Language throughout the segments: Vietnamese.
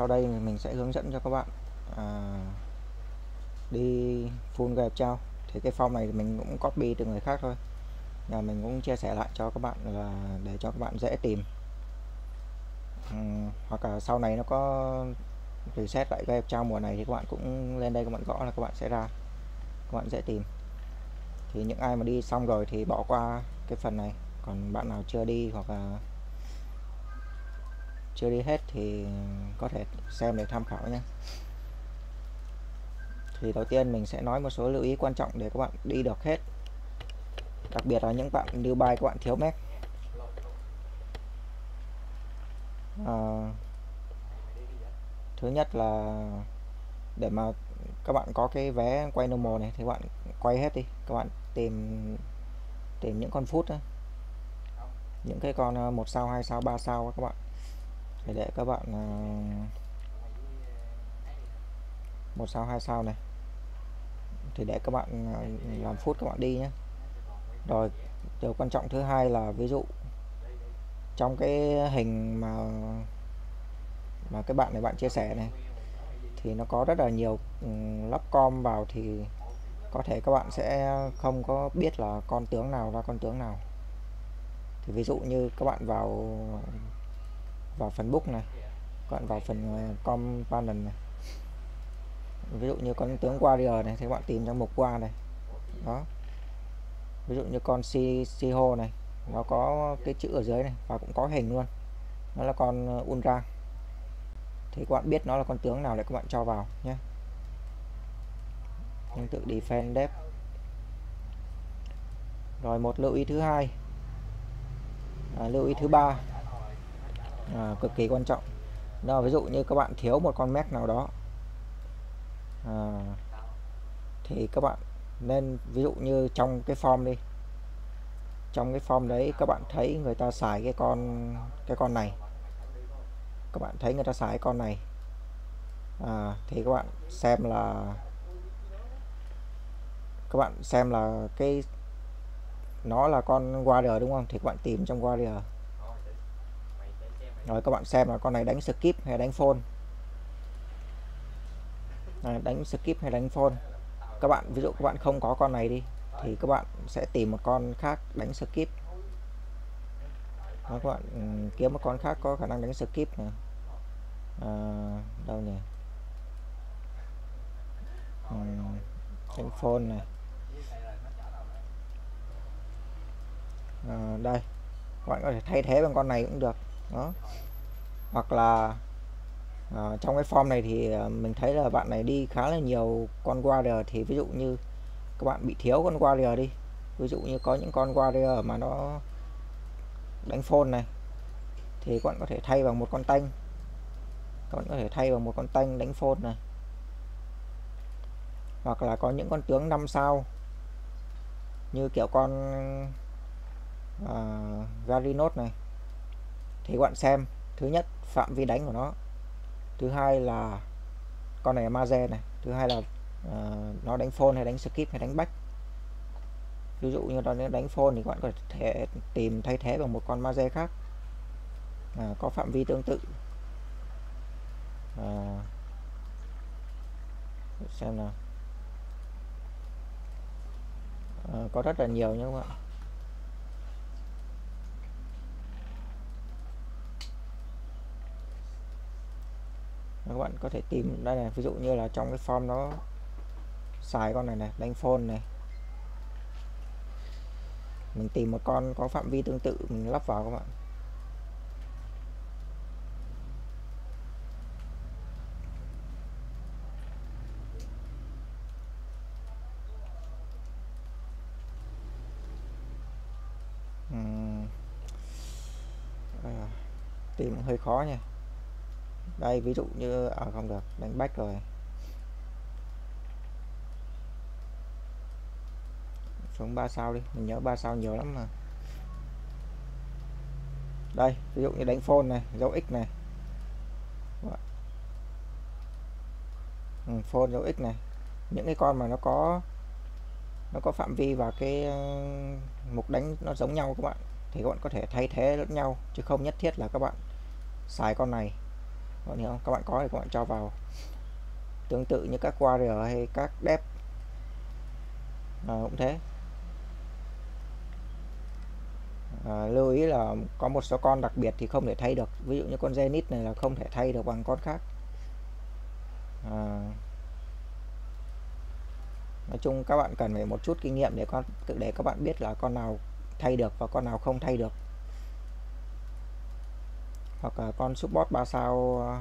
sau đây mình sẽ hướng dẫn cho các bạn à, đi full game trao. Thì cái form này mình cũng copy từ người khác thôi. Và mình cũng chia sẻ lại cho các bạn là để cho các bạn dễ tìm. Uhm, hoặc là sau này nó có reset lại game trao mùa này thì các bạn cũng lên đây các bạn gõ là các bạn sẽ ra các bạn dễ tìm. Thì những ai mà đi xong rồi thì bỏ qua cái phần này. Còn bạn nào chưa đi hoặc là chưa đi hết thì có thể xem để tham khảo nhé thì đầu tiên mình sẽ nói một số lưu ý quan trọng để các bạn đi được hết. Đặc biệt là những bạn new bài các bạn thiếu mét à, thứ nhất là để mà các bạn có cái vé quay normal này thì các bạn quay hết đi các bạn tìm tìm những con phút đó. những cái con à, một sao hai sao ba sao các bạn để để các bạn ờ, một sao, hai sao này. Thì để các bạn ờ, làm phút các bạn đi nhé. Rồi, điều quan trọng thứ hai là ví dụ trong cái hình mà mà cái bạn này bạn chia sẻ này, thì nó có rất là nhiều ừ, lắp com vào thì có thể các bạn sẽ không có biết là con tướng nào ra con tướng nào. Thì ví dụ như các bạn vào vào phần book này các bạn vào phần ờ, component này. Ví dụ như con tướng warrior này thì các bạn tìm trong mục qua này. Đó. Ví dụ như con si siho này nó có cái chữ ở dưới này và cũng có hình luôn. Nó là con ờ, unra. ultra thì các bạn biết nó là con tướng nào để các bạn cho vào nhé. Tương tự defend depth rồi một lưu ý thứ hai. À, lưu ý thứ ba à, cực kỳ quan trọng. Đó ví dụ như các bạn thiếu một con mech nào đó à, thì các bạn nên ví dụ như trong cái form đi trong cái form đấy các bạn thấy người ta xài cái con cái con này. Các bạn thấy người ta xài con này. À, thì các bạn xem là các bạn xem là cái nó là con warrior đúng không? Thì các bạn tìm trong warrior rồi các bạn xem là con này đánh skip hay đánh phone. À, đánh skip hay đánh phone. Các bạn ví dụ các bạn không có con này đi thì các bạn sẽ tìm một con khác đánh skip. Đó, các bạn um, kiếm một con khác có khả năng đánh skip nè. À, đâu nhỉ? Um, đánh phone này à, đây. Các bạn có thể thay thế bằng con này cũng được đó. Hoặc là à, trong cái form này thì à, mình thấy là bạn này đi khá là nhiều con warrior thì ví dụ như các bạn bị thiếu con warrior đi. Ví dụ như có những con warrior mà nó đánh phone này thì các bạn có thể thay bằng một con tanh. Các bạn có thể thay bằng một con tanh đánh phone này. Hoặc là có những con tướng 5 sao như kiểu con à, uh, Garinot này thì các bạn xem. Thứ nhất phạm vi đánh của nó. Thứ hai là con này là maze này. Thứ hai là uh, nó đánh phone hay đánh skip hay đánh back. Ví dụ như nó đánh phone thì các bạn có thể tìm thay thế bằng một con maze khác. À, có phạm vi tương tự. À, xem nào. À, có rất là nhiều nhé các bạn. Các bạn có thể tìm đây này ví dụ như là trong cái form nó xài con này này đánh phone này. Mình tìm một con có phạm vi tương tự mình lắp vào các bạn. À, tìm hơi khó nha đây ví dụ như à không được đánh bách rồi. Xuống 3 sao đi mình nhớ 3 sao nhiều lắm mà. Đây ví dụ như đánh phone này dấu x này. Ừ, phone dấu x này. Những cái con mà nó có nó có phạm vi và cái ờ, mục đánh nó giống nhau các bạn thì các bạn có thể thay thế lẫn nhau chứ không nhất thiết là các bạn xài con này các bạn hiểu không các bạn có thì các bạn cho vào. Tương tự như các warrior hay các dep à, ờ, cũng thế. À, lưu ý là có một số con đặc biệt thì không thể thay được. Ví dụ như con Zenith này là không thể thay được bằng con khác. À, nói chung các bạn cần phải một chút kinh nghiệm để con để các bạn biết là con nào thay được và con nào không thay được hoặc là con support 3 sao ờ,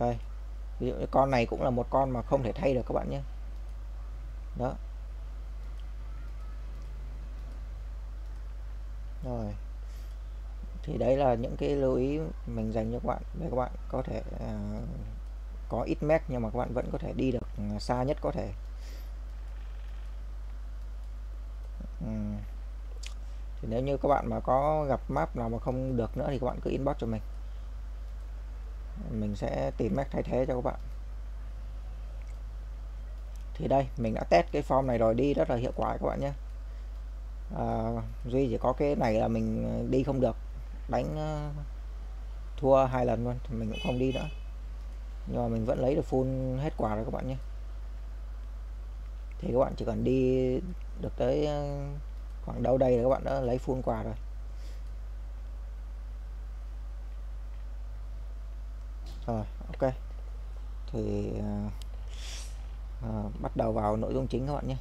đây ví dụ như con này cũng là một con mà không thể thay được các bạn nhé. Đó. Rồi. Thì đấy là những cái lưu ý mình dành cho các bạn để các bạn có thể uh, có ít mét nhưng mà các bạn vẫn có thể đi được ờ, xa nhất có thể. Uhm thì nếu như các bạn mà có gặp map nào mà không được nữa thì các bạn cứ inbox cho mình. Mình sẽ tìm map thay thế cho các bạn. Thì đây mình đã test cái form này rồi đi rất là hiệu quả các bạn nhé. À, duy chỉ có cái này là mình đi không được. Đánh ờ, thua hai lần luôn thì mình cũng không đi nữa. Nhưng mà mình vẫn lấy được full hết quả rồi các bạn nhé. Thì các bạn chỉ cần đi được tới ờ, khoảng đâu đây là các bạn đã lấy full quà rồi. Rồi ok. Thì à, à, bắt đầu vào nội dung chính các bạn nhé.